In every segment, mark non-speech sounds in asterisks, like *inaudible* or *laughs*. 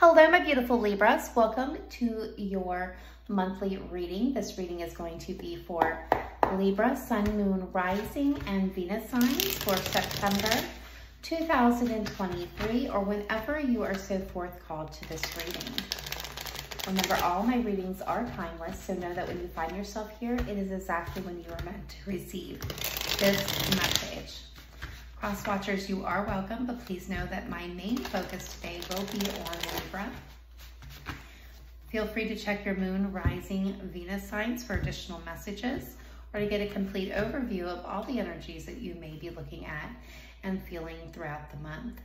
Hello, my beautiful Libras. Welcome to your monthly reading. This reading is going to be for Libra, Sun, Moon, Rising, and Venus signs for September 2023 or whenever you are so forth called to this reading. Remember, all my readings are timeless, so know that when you find yourself here, it is exactly when you are meant to receive this message. Cross watchers, you are welcome, but please know that my main focus today will be on Libra. Feel free to check your moon, rising, Venus signs for additional messages or to get a complete overview of all the energies that you may be looking at and feeling throughout the month.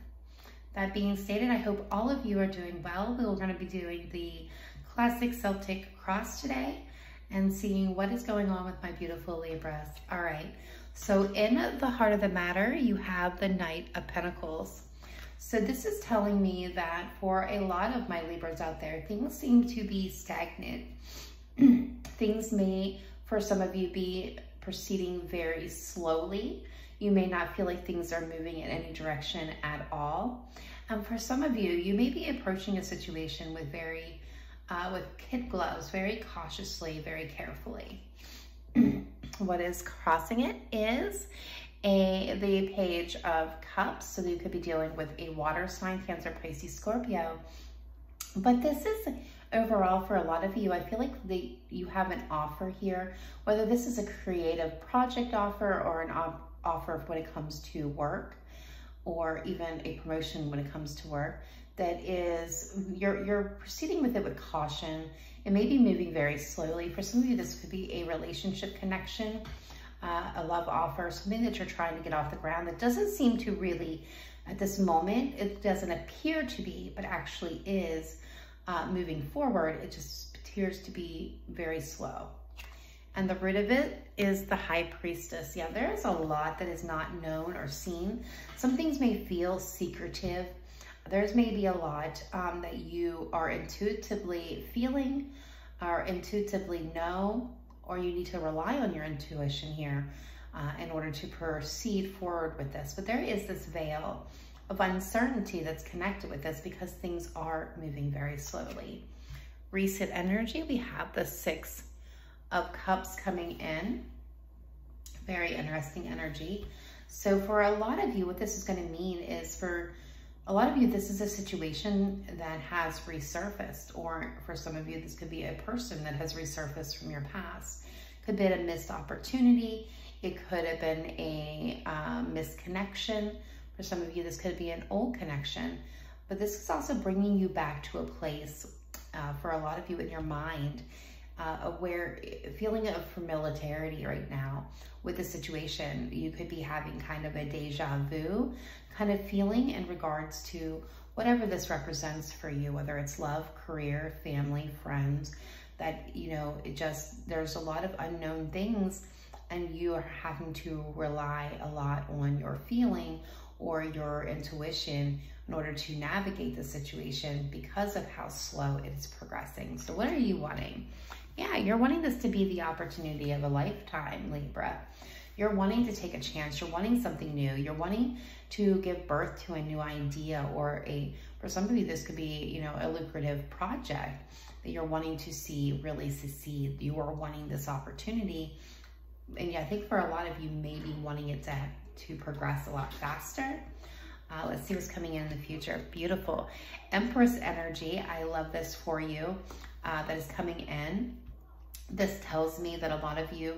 That being stated, I hope all of you are doing well. We're going to be doing the classic Celtic cross today and seeing what is going on with my beautiful Libras. All right. So in the heart of the matter, you have the Knight of Pentacles. So this is telling me that for a lot of my Libras out there, things seem to be stagnant. *clears throat* things may, for some of you, be proceeding very slowly. You may not feel like things are moving in any direction at all. And for some of you, you may be approaching a situation with very, uh, with kid gloves, very cautiously, very carefully. *clears throat* what is crossing it is a the page of cups. So you could be dealing with a water sign cancer pisces scorpio. But this is overall for a lot of you i feel like the you have an offer here whether this is a creative project offer or an op offer when it comes to work or even a promotion when it comes to work that is you're you're proceeding with it with caution it may be moving very slowly. For some of you, this could be a relationship connection, uh, a love offer, something that you're trying to get off the ground that doesn't seem to really, at this moment, it doesn't appear to be, but actually is uh, moving forward. It just appears to be very slow. And the root of it is the high priestess. Yeah, there is a lot that is not known or seen. Some things may feel secretive there's maybe a lot um, that you are intuitively feeling or intuitively know, or you need to rely on your intuition here uh, in order to proceed forward with this. But there is this veil of uncertainty that's connected with this because things are moving very slowly. Recent energy, we have the Six of Cups coming in. Very interesting energy. So for a lot of you, what this is going to mean is for a lot of you, this is a situation that has resurfaced, or for some of you, this could be a person that has resurfaced from your past. Could be a missed opportunity. It could have been a uh, misconnection. For some of you, this could be an old connection. But this is also bringing you back to a place uh, for a lot of you in your mind uh, where feeling of familiarity right now with the situation. You could be having kind of a deja vu kind of feeling in regards to whatever this represents for you, whether it's love, career, family, friends, that, you know, it just, there's a lot of unknown things and you are having to rely a lot on your feeling or your intuition in order to navigate the situation because of how slow it is progressing. So what are you wanting? Yeah, you're wanting this to be the opportunity of a lifetime, Libra. You're wanting to take a chance. You're wanting something new. You're wanting to give birth to a new idea or a, for some of you, this could be, you know, a lucrative project that you're wanting to see really succeed. You are wanting this opportunity. And yeah, I think for a lot of you, maybe wanting it to, to progress a lot faster. Uh, let's see what's coming in, the future. Beautiful. Empress energy. I love this for you. Uh, that is coming in. This tells me that a lot of you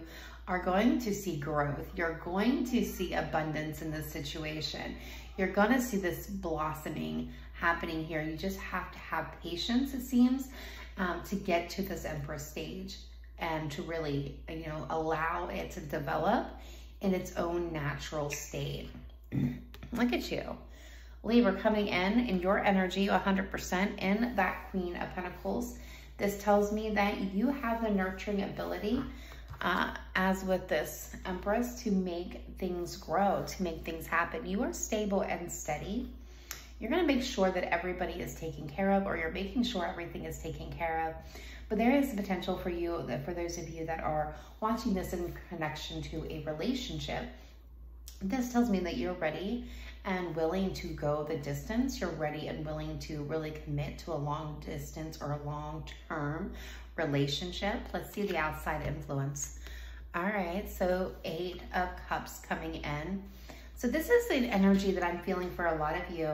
are going to see growth. You're going to see abundance in this situation. You're going to see this blossoming happening here. You just have to have patience, it seems, um, to get to this Empress stage and to really, you know, allow it to develop in its own natural state. *clears throat* Look at you. Libra coming in in your energy 100% in that Queen of Pentacles. This tells me that you have the nurturing ability uh, as with this Empress, to make things grow, to make things happen. You are stable and steady. You're going to make sure that everybody is taken care of or you're making sure everything is taken care of. But there is potential for you, that for those of you that are watching this in connection to a relationship, this tells me that you're ready and willing to go the distance. You're ready and willing to really commit to a long distance or a long-term relationship. Let's see the outside influence. All right, so eight of cups coming in. So this is an energy that I'm feeling for a lot of you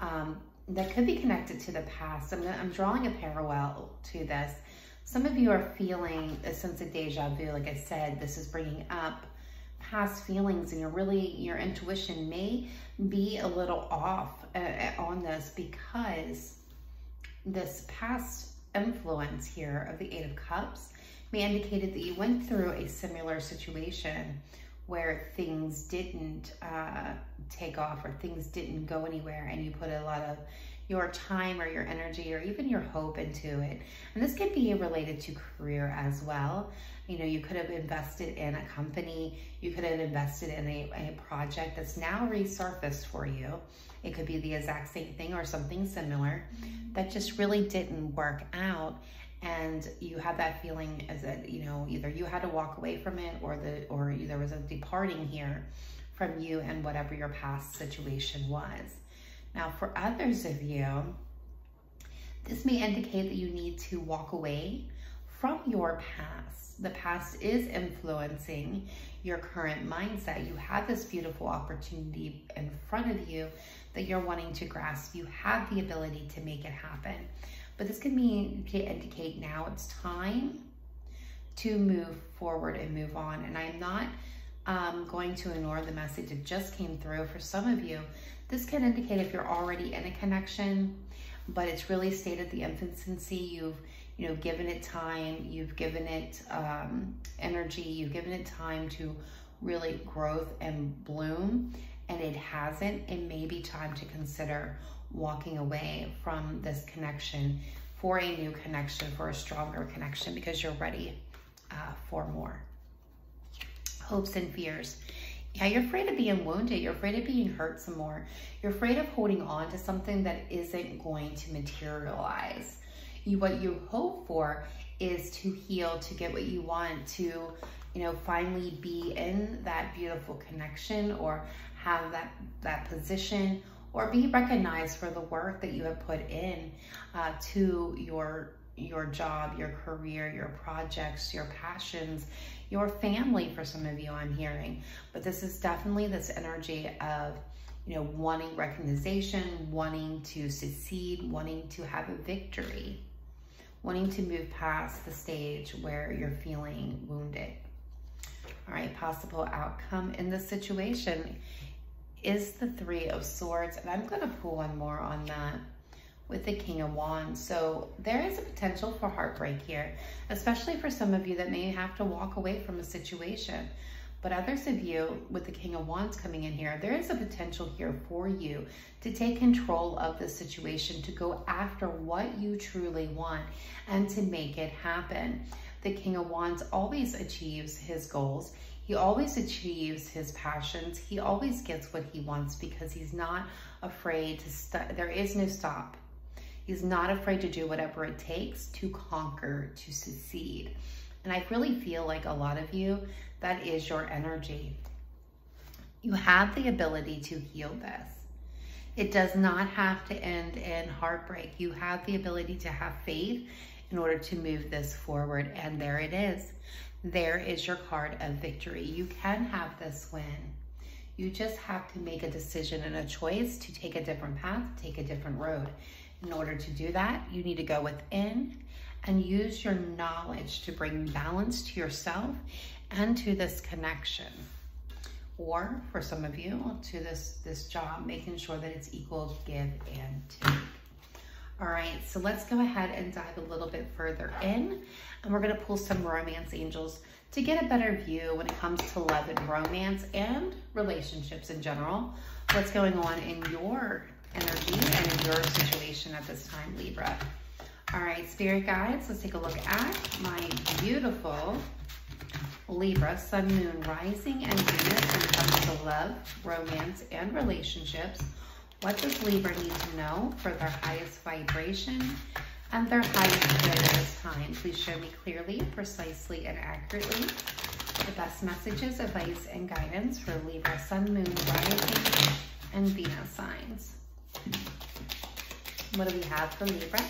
um, that could be connected to the past. I'm, I'm drawing a parallel to this. Some of you are feeling a sense of deja vu. Like I said, this is bringing up past feelings and you're really, your intuition may be a little off uh, on this because this past influence here of the Eight of Cups may indicate that you went through a similar situation where things didn't uh, take off or things didn't go anywhere and you put a lot of your time or your energy or even your hope into it. And this could be related to career as well. You know, you could have invested in a company, you could have invested in a, a project that's now resurfaced for you. It could be the exact same thing or something similar mm-hmm. that just really didn't work out. And you have that feeling as that you know either you had to walk away from it or the or there was a departing here from you and whatever your past situation was. Now for others of you this may indicate that you need to walk away from your past the past is influencing your current mindset you have this beautiful opportunity in front of you that you're wanting to grasp you have the ability to make it happen but this can mean to indicate now it's time to move forward and move on. And I'm not um, going to ignore the message that just came through. For some of you, this can indicate if you're already in a connection, but it's really stayed at the infancy. You've you know, given it time, you've given it um, energy, you've given it time to really growth and bloom, and it hasn't, it may be time to consider walking away from this connection for a new connection, for a stronger connection, because you're ready uh, for more. Hopes and fears. Yeah, you're afraid of being wounded. You're afraid of being hurt some more. You're afraid of holding on to something that isn't going to materialize. You, what you hope for is to heal, to get what you want, to, you know, finally be in that beautiful connection or have that, that position or be recognized for the work that you have put in uh, to your your job, your career, your projects, your passions, your family for some of you I'm hearing. But this is definitely this energy of, you know, wanting recognition, wanting to succeed, wanting to have a victory, wanting to move past the stage where you're feeling wounded. All right, possible outcome in this situation is the Three of Swords. And I'm going to pull one more on that with the King of Wands. So there is a potential for heartbreak here, especially for some of you that may have to walk away from a situation. But others of you with the King of Wands coming in here, there is a potential here for you to take control of the situation, to go after what you truly want and to make it happen. The King of Wands always achieves his goals. He always achieves his passions. He always gets what he wants because he's not afraid to. There is no stop. He's not afraid to do whatever it takes to conquer, to succeed. And I really feel like a lot of you, that is your energy. You have the ability to heal this. It does not have to end in heartbreak. You have the ability to have faith in order to move this forward. And there it is there is your card of victory. You can have this win. You just have to make a decision and a choice to take a different path, take a different road. In order to do that, you need to go within and use your knowledge to bring balance to yourself and to this connection. Or for some of you, to this, this job, making sure that it's equal give and take. All right, so let's go ahead and dive a little bit further in and we're gonna pull some romance angels to get a better view when it comes to love and romance and relationships in general. What's going on in your energy and in your situation at this time, Libra. All right, spirit guides, let's take a look at my beautiful Libra, Sun, Moon, Rising, and Venus when it comes to love, romance, and relationships. What does Libra need to know for their highest vibration and their highest good at this time? Please show me clearly, precisely, and accurately the best messages, advice, and guidance for Libra, Sun, Moon, Rising, and Venus signs. What do we have for Libra?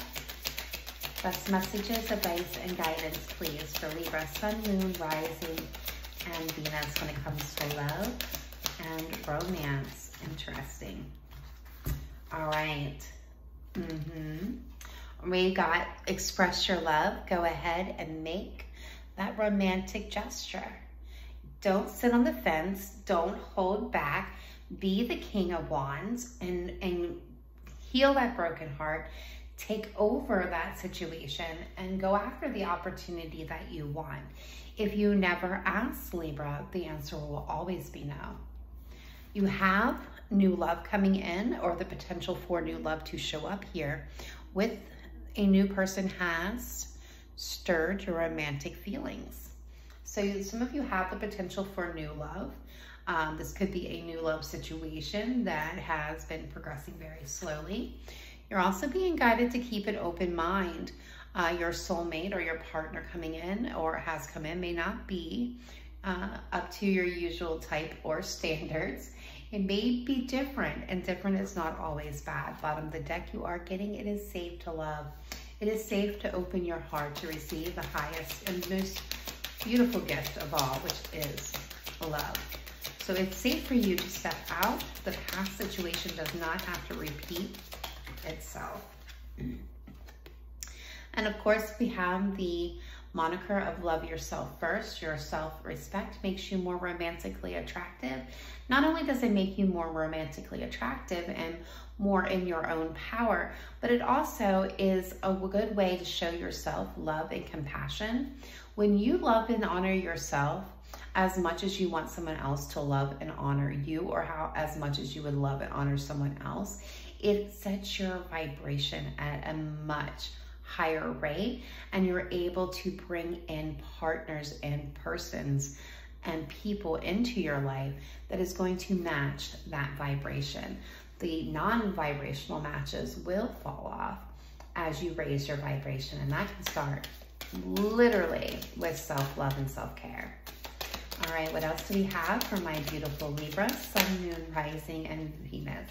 Best messages, advice, and guidance, please, for Libra, Sun, Moon, Rising, and Venus when it comes to love and romance. Interesting. All right. Mm-hmm. We got express your love. Go ahead and make that romantic gesture. Don't sit on the fence. Don't hold back. Be the king of wands and, and heal that broken heart. Take over that situation and go after the opportunity that you want. If you never ask Libra, the answer will always be no. You have new love coming in or the potential for new love to show up here with a new person has stirred your romantic feelings. So some of you have the potential for new love. Um, this could be a new love situation that has been progressing very slowly. You're also being guided to keep an open mind. Uh, your soulmate or your partner coming in or has come in may not be uh, up to your usual type or *laughs* standards. It may be different, and different is not always bad. Bottom of the deck you are getting, it is safe to love. It is safe to open your heart to receive the highest and most beautiful gift of all, which is love. So it's safe for you to step out. The past situation does not have to repeat itself. And of course, we have the moniker of love yourself first. Your self-respect makes you more romantically attractive. Not only does it make you more romantically attractive and more in your own power, but it also is a good way to show yourself love and compassion. When you love and honor yourself, as much as you want someone else to love and honor you or how as much as you would love and honor someone else, it sets your vibration at a much higher rate and you're able to bring in partners and persons and people into your life that is going to match that vibration. The non-vibrational matches will fall off as you raise your vibration and that can start literally with self-love and self-care. All right, what else do we have for my beautiful Libra, Sun, Moon, Rising, and Venus?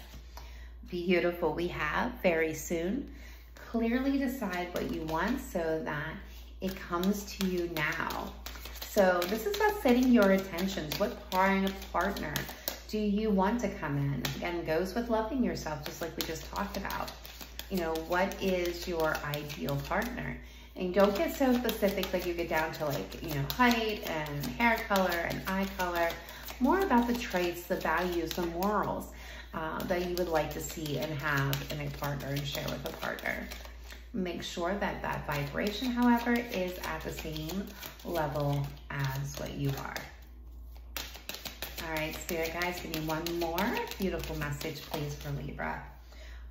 Beautiful, we have very soon clearly decide what you want so that it comes to you now. So this is about setting your intentions. What partner do you want to come in? And goes with loving yourself, just like we just talked about. You know, what is your ideal partner? And don't get so specific that you get down to like, you know, height and hair color and eye color. More about the traits, the values, the morals uh, that you would like to see and have in a partner and share with a partner. Make sure that that vibration, however, is at the same level as what you are. All right, Spirit guys, give me one more beautiful message, please, for Libra.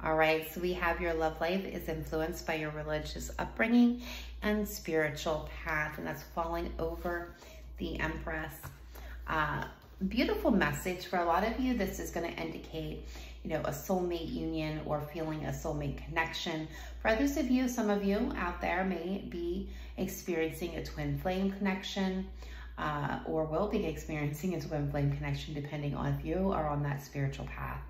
All right, so we have your love life is influenced by your religious upbringing and spiritual path, and that's falling over the Empress. Uh, beautiful message for a lot of you. This is going to indicate, you know, a soulmate union or feeling a soulmate connection. For others of you, some of you out there may be experiencing a twin flame connection uh, or will be experiencing a twin flame connection depending on if you are on that spiritual path.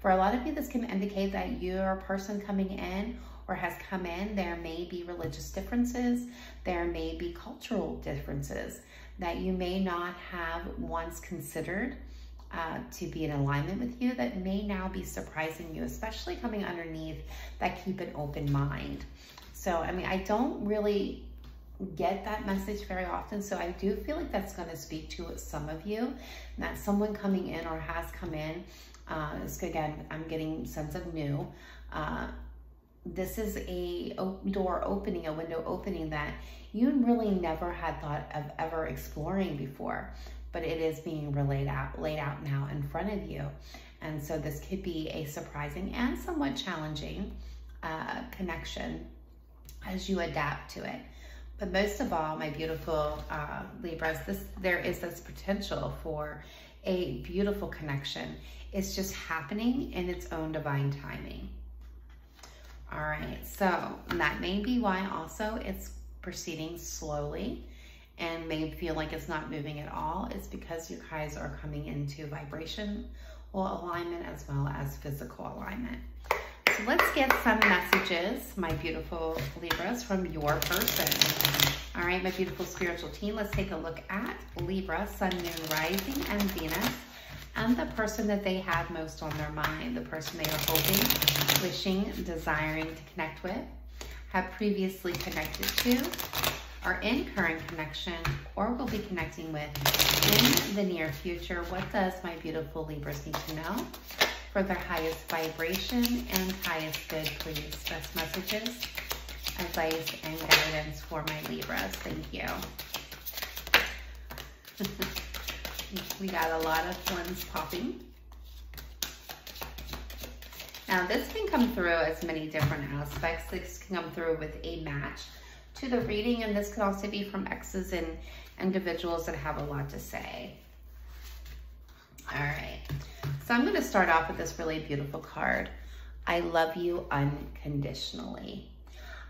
For a lot of you, this can indicate that you're a person coming in or has come in, there may be religious differences, there may be cultural differences that you may not have once considered uh, to be in alignment with you that may now be surprising you, especially coming underneath that keep an open mind. So, I mean, I don't really get that message very often. So I do feel like that's going to speak to some of you, that someone coming in or has come in. Uh, again, I'm getting sense of new. Uh, this is a door opening, a window opening that you really never had thought of ever exploring before, but it is being relayed out, laid out now in front of you. And so this could be a surprising and somewhat challenging uh, connection as you adapt to it. But most of all, my beautiful uh, Libras, this, there is this potential for a beautiful connection. It's just happening in its own divine timing. All right, so that may be why also it's proceeding slowly and may feel like it's not moving at all. It's because you guys are coming into vibration well, alignment as well as physical alignment. So let's get some messages, my beautiful Libras, from your person. All right, my beautiful spiritual team, let's take a look at Libra, Sun, Moon, Rising, and Venus, and the person that they have most on their mind, the person they are hoping, wishing, desiring to connect with, have previously connected to, are in current connection, or will be connecting with in the near future. What does my beautiful Libras need to know? For their highest vibration and highest good, please. Best messages advice and guidance for my Libras. Thank you. *laughs* we got a lot of ones popping. Now this can come through as many different aspects. This can come through with a match to the reading and this can also be from exes and individuals that have a lot to say. All right, so I'm gonna start off with this really beautiful card. I love you unconditionally.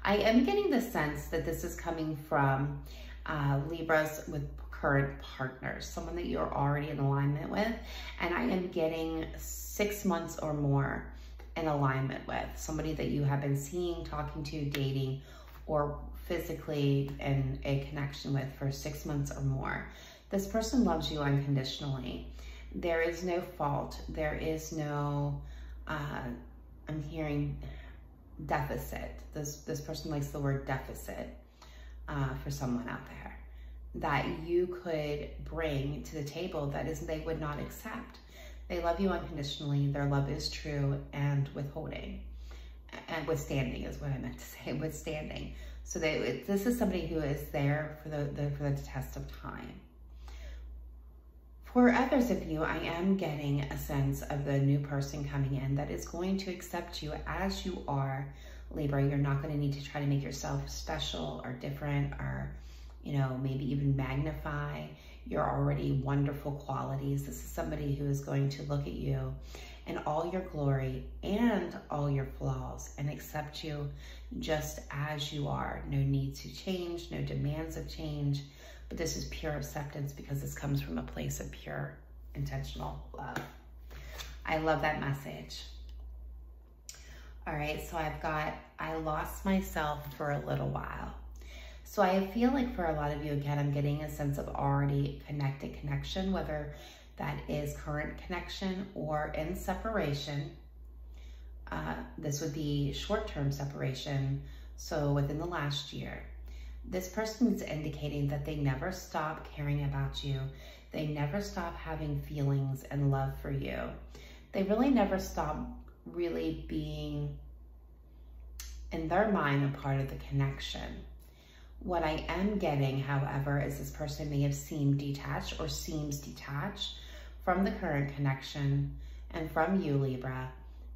I am getting the sense that this is coming from uh, Libras with current partners, someone that you're already in alignment with. And I am getting six months or more in alignment with somebody that you have been seeing, talking to, dating, or physically in a connection with for six months or more. This person loves you unconditionally. There is no fault. There is no, uh, I'm hearing deficit. This, this person likes the word deficit uh, for someone out there that you could bring to the table that is they would not accept. They love you unconditionally. Their love is true and withholding and withstanding is what I meant to say, *laughs* withstanding. So they, this is somebody who is there for the, the, for the test of time. For others of you, I am getting a sense of the new person coming in that is going to accept you as you are, Libra. You're not going to need to try to make yourself special or different or, you know, maybe even magnify your already wonderful qualities. This is somebody who is going to look at you in all your glory and all your flaws and accept you just as you are. No need to change, no demands of change but this is pure acceptance because this comes from a place of pure intentional love. I love that message. All right, so I've got, I lost myself for a little while. So I feel like for a lot of you, again, I'm getting a sense of already connected connection, whether that is current connection or in separation. Uh, this would be short-term separation, so within the last year. This person is indicating that they never stop caring about you. They never stop having feelings and love for you. They really never stop really being, in their mind, a part of the connection. What I am getting, however, is this person may have seemed detached or seems detached from the current connection and from you, Libra,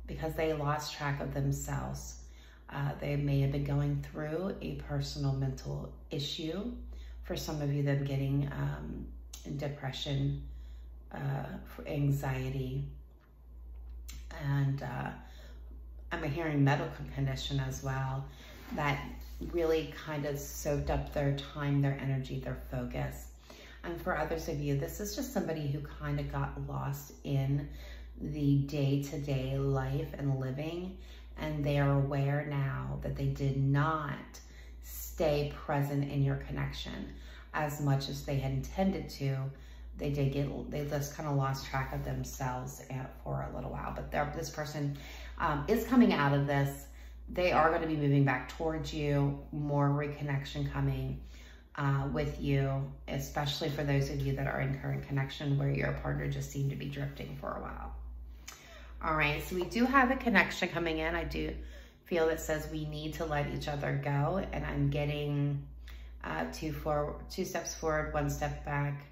because they lost track of themselves. Uh, they may have been going through a personal mental issue. For some of you, them getting um, depression, uh, anxiety, and uh, I'm hearing medical condition as well that really kind of soaked up their time, their energy, their focus. And for others of you, this is just somebody who kind of got lost in the day-to-day -day life and living and they are aware now that they did not stay present in your connection as much as they had intended to. They did get, they just kind of lost track of themselves for a little while. But this person um, is coming out of this. They are going to be moving back towards you, more reconnection coming uh, with you, especially for those of you that are in current connection where your partner just seemed to be drifting for a while. All right, so we do have a connection coming in. I do feel that says we need to let each other go and I'm getting uh, two, steps forward, one step back,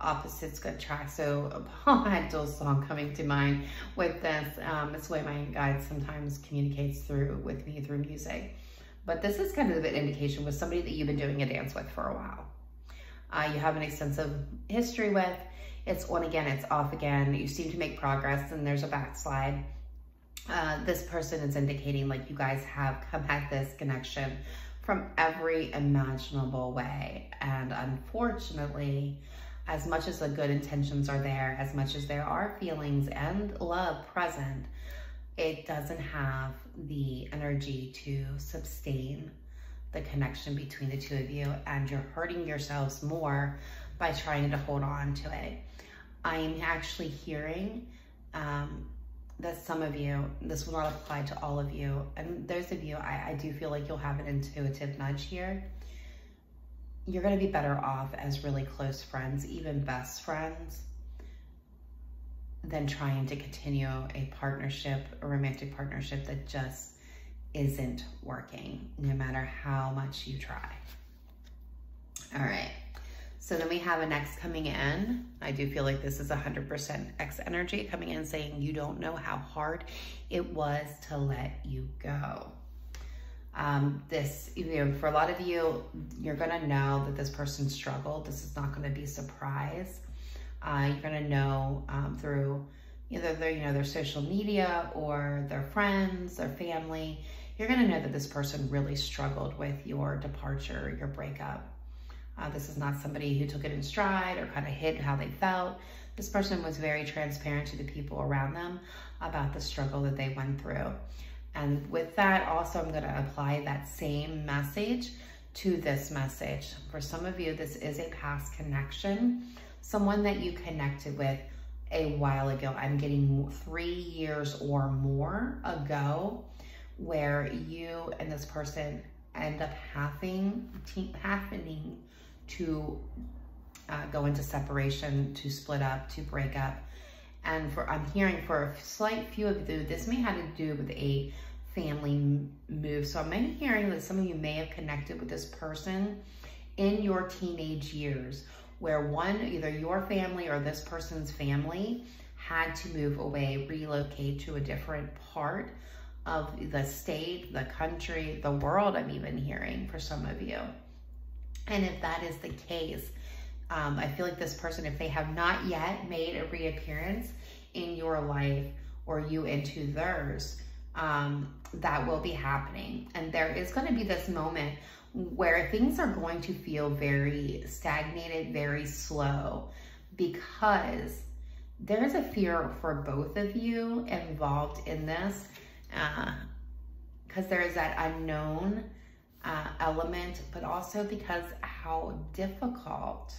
opposites track. So Paula Abdul's song coming to mind with this. Um, it's the way my guide sometimes communicates through with me through music. But this is kind of an indication with somebody that you've been doing a dance with for a while. Uh, you have an extensive history with, it's on again, it's off again. You seem to make progress and there's a backslide. Uh, this person is indicating like you guys have come at this connection from every imaginable way. And unfortunately, as much as the good intentions are there, as much as there are feelings and love present, it doesn't have the energy to sustain the connection between the two of you and you're hurting yourselves more by trying to hold on to it. I am actually hearing um, that some of you, this will not apply to all of you, and those of you, I, I do feel like you'll have an intuitive nudge here. You're going to be better off as really close friends, even best friends, than trying to continue a partnership, a romantic partnership that just isn't working, no matter how much you try. All right. So then we have an X coming in. I do feel like this is 100% X energy coming in saying you don't know how hard it was to let you go. Um, this, you know, for a lot of you, you're gonna know that this person struggled. This is not gonna be a surprise. Uh, you're gonna know um, through either their, you know, their social media or their friends, their family. You're gonna know that this person really struggled with your departure, your breakup. Uh, this is not somebody who took it in stride or kind of hid how they felt. This person was very transparent to the people around them about the struggle that they went through. And with that, also, I'm going to apply that same message to this message. For some of you, this is a past connection, someone that you connected with a while ago. I'm getting three years or more ago where you and this person end up having happening to uh, go into separation, to split up, to break up. And for I'm hearing for a slight few of you, this may have to do with a family move. So I'm hearing that some of you may have connected with this person in your teenage years where one, either your family or this person's family had to move away, relocate to a different part of the state, the country, the world I'm even hearing for some of you. And if that is the case, um, I feel like this person, if they have not yet made a reappearance in your life or you into theirs, um, that will be happening. And there is going to be this moment where things are going to feel very stagnated, very slow, because there is a fear for both of you involved in this, because uh, there is that unknown uh, element, but also because how difficult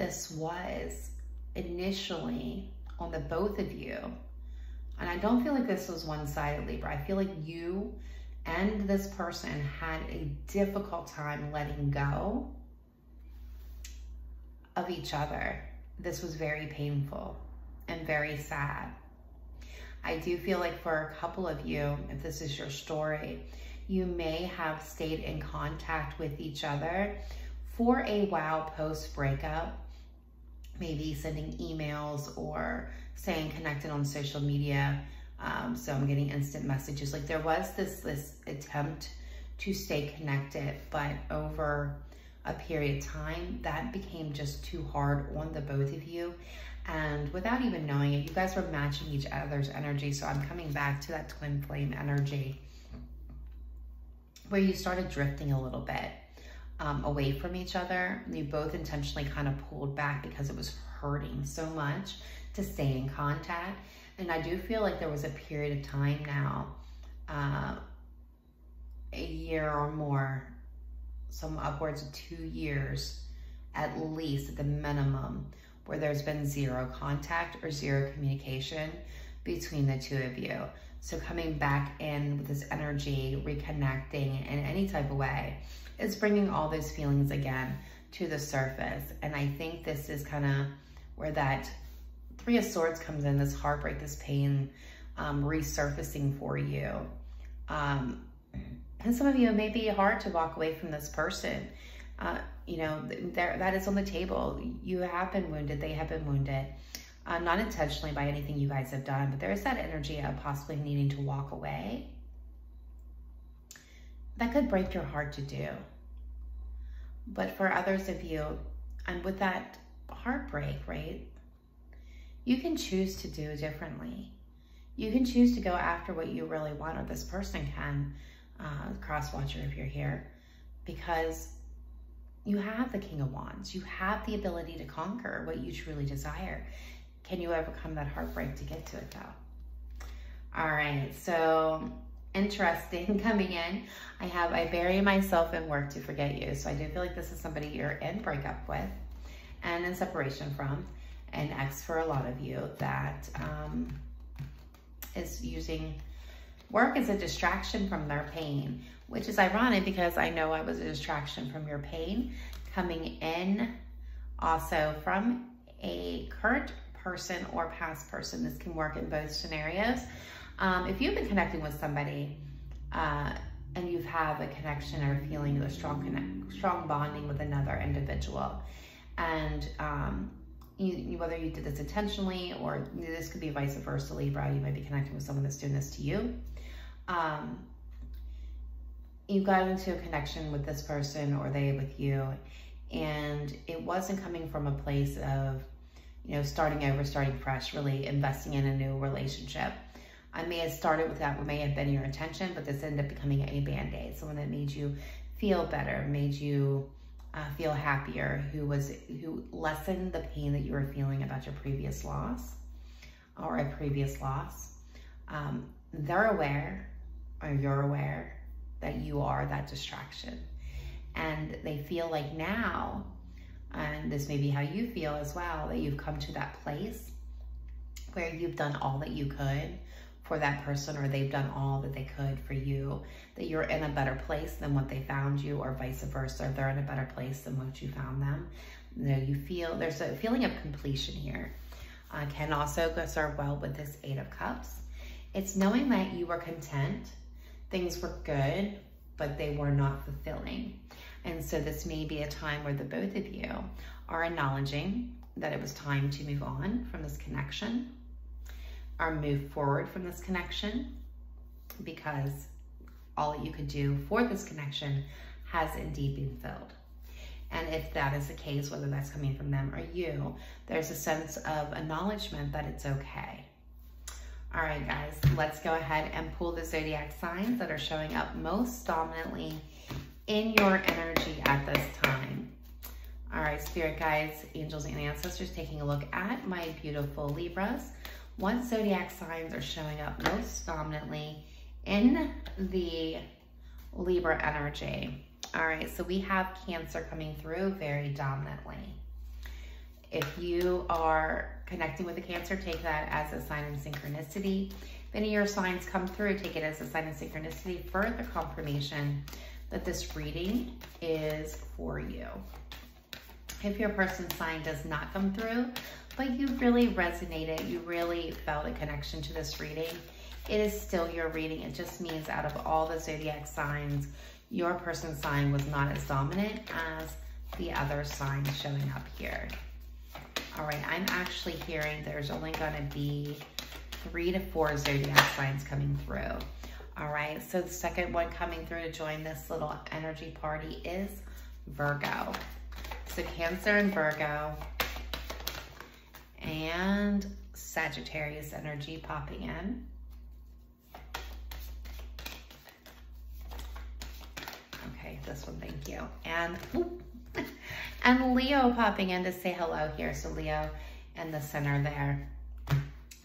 this was initially on the both of you. And I don't feel like this was one-sided, Libra. I feel like you and this person had a difficult time letting go of each other. This was very painful and very sad. I do feel like for a couple of you, if this is your story, you may have stayed in contact with each other for a while post breakup, maybe sending emails or staying connected on social media. Um, so I'm getting instant messages. Like there was this, this attempt to stay connected, but over a period of time, that became just too hard on the both of you. And without even knowing it, you guys were matching each other's energy. So I'm coming back to that twin flame energy where you started drifting a little bit um, away from each other. You both intentionally kind of pulled back because it was hurting so much to stay in contact. And I do feel like there was a period of time now, uh, a year or more, some upwards of two years, at least at the minimum, where there's been zero contact or zero communication between the two of you. So coming back in with this energy, reconnecting in any type of way, is bringing all those feelings again to the surface. And I think this is kind of where that Three of Swords comes in, this heartbreak, this pain um, resurfacing for you. Um, and some of you, it may be hard to walk away from this person. Uh, you know, there, that is on the table. You have been wounded. They have been wounded uh, not intentionally by anything you guys have done, but there is that energy of possibly needing to walk away. Could break your heart to do. But for others of you, and with that heartbreak, right, you can choose to do differently. You can choose to go after what you really want, or this person can, uh, cross watcher if you're here, because you have the King of Wands. You have the ability to conquer what you truly desire. Can you overcome that heartbreak to get to it though? All right, so interesting *laughs* coming in. I have, I bury myself in work to forget you. So I do feel like this is somebody you're in breakup with and in separation from. An ex for a lot of you that um, is using work as a distraction from their pain, which is ironic because I know I was a distraction from your pain coming in also from a current person or past person. This can work in both scenarios. Um, if you've been connecting with somebody uh, and you've had a connection or feeling a strong connect, strong bonding with another individual, and um, you, whether you did this intentionally or this could be vice versa, Libra, you might be connecting with someone that's doing this to you. Um, you got into a connection with this person or they with you, and it wasn't coming from a place of you know, starting over, starting fresh, really investing in a new relationship. I may have started with that, what may have been your intention, but this ended up becoming a band-aid, someone that made you feel better, made you uh, feel happier, who was who lessened the pain that you were feeling about your previous loss or a previous loss. Um, they're aware, or you're aware, that you are that distraction. And they feel like now and this may be how you feel as well, that you've come to that place where you've done all that you could for that person or they've done all that they could for you, that you're in a better place than what they found you or vice versa. They're in a better place than what you found them. You know, you feel, there's a feeling of completion here. Uh, can also go serve well with this Eight of Cups. It's knowing that you were content, things were good, but they were not fulfilling. And so this may be a time where the both of you are acknowledging that it was time to move on from this connection or move forward from this connection because all that you could do for this connection has indeed been filled. And if that is the case, whether that's coming from them or you, there's a sense of acknowledgement that it's okay. All right, guys, let's go ahead and pull the zodiac signs that are showing up most dominantly in your energy at this time. All right, spirit guides, angels, and ancestors, taking a look at my beautiful Libras. What zodiac signs are showing up most dominantly in the Libra energy? All right, so we have Cancer coming through very dominantly. If you are connecting with a Cancer, take that as a sign of synchronicity. If any of your signs come through, take it as a sign of synchronicity, further confirmation that this reading is for you. If your person's sign does not come through, but you really resonated, you really felt a connection to this reading, it is still your reading. It just means out of all the zodiac signs, your person's sign was not as dominant as the other sign showing up here. All right, I'm actually hearing there's only gonna be three to four zodiac signs coming through. All right, so the second one coming through to join this little energy party is Virgo. So Cancer and Virgo and Sagittarius energy popping in. Okay, this one, thank you. And, *laughs* and Leo popping in to say hello here. So Leo in the center there.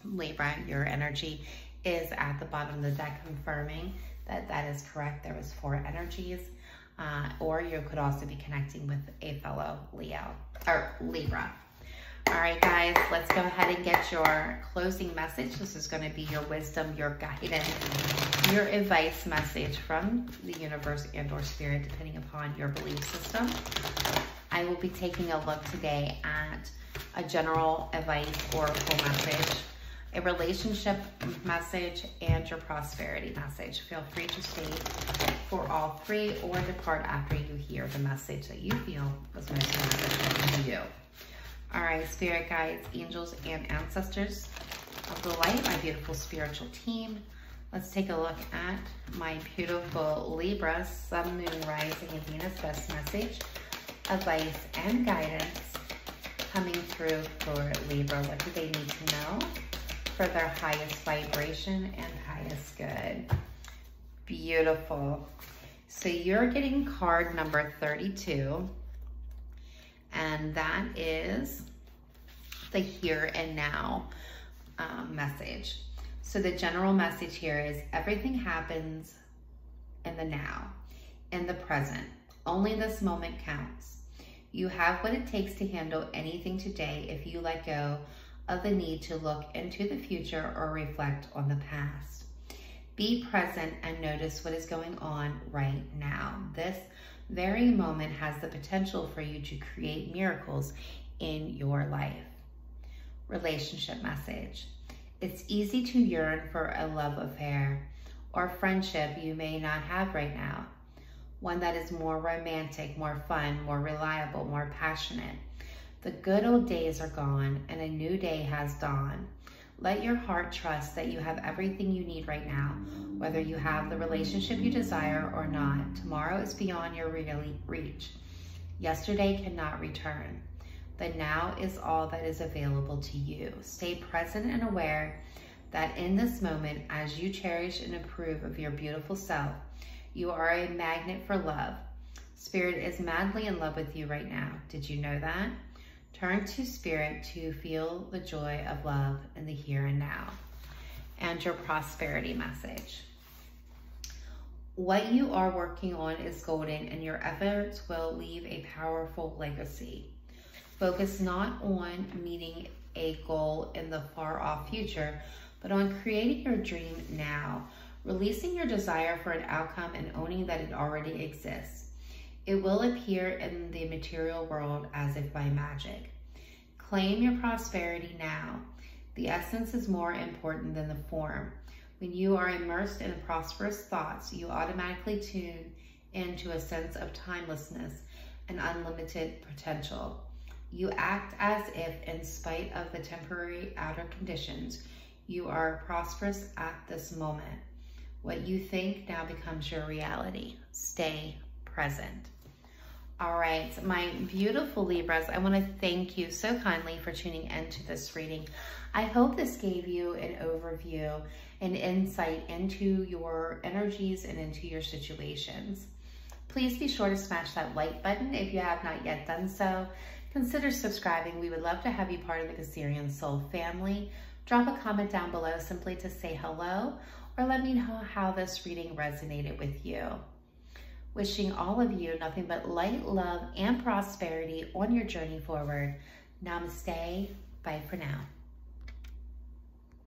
Libra, your energy is at the bottom of the deck confirming that that is correct. There was four energies. Uh, or you could also be connecting with a fellow Leo or Libra. All right, guys, let's go ahead and get your closing message. This is going to be your wisdom, your guidance, your advice message from the universe and or spirit, depending upon your belief system. I will be taking a look today at a general advice oracle message a relationship message, and your prosperity message. Feel free to stay for all three or depart after you hear the message that you feel was most beneficial to you. All right, spirit guides, angels, and ancestors of the light, my beautiful spiritual team. Let's take a look at my beautiful Libra, Sun, Moon, Rising, and Venus best message, advice, and guidance coming through for Libra. What do they need to know? for their highest vibration and highest good. Beautiful. So you're getting card number 32. And that is the here and now um, message. So the general message here is everything happens in the now, in the present. Only this moment counts. You have what it takes to handle anything today if you let go of the need to look into the future or reflect on the past. Be present and notice what is going on right now. This very moment has the potential for you to create miracles in your life. Relationship message. It's easy to yearn for a love affair or friendship you may not have right now. One that is more romantic, more fun, more reliable, more passionate. The good old days are gone and a new day has dawned. Let your heart trust that you have everything you need right now, whether you have the relationship you desire or not. Tomorrow is beyond your really reach. Yesterday cannot return. The now is all that is available to you. Stay present and aware that in this moment, as you cherish and approve of your beautiful self, you are a magnet for love. Spirit is madly in love with you right now. Did you know that? Turn to Spirit to feel the joy of love in the here and now. And your prosperity message. What you are working on is golden and your efforts will leave a powerful legacy. Focus not on meeting a goal in the far off future, but on creating your dream now, releasing your desire for an outcome and owning that it already exists. It will appear in the material world as if by magic. Claim your prosperity now. The essence is more important than the form. When you are immersed in prosperous thoughts, you automatically tune into a sense of timelessness and unlimited potential. You act as if, in spite of the temporary outer conditions, you are prosperous at this moment. What you think now becomes your reality. Stay present. All right, my beautiful Libras, I want to thank you so kindly for tuning into this reading. I hope this gave you an overview and insight into your energies and into your situations. Please be sure to smash that like button if you have not yet done so. Consider subscribing. We would love to have you part of the Cancerian Soul family. Drop a comment down below simply to say hello or let me know how this reading resonated with you. Wishing all of you nothing but light, love, and prosperity on your journey forward. Namaste. Bye for now.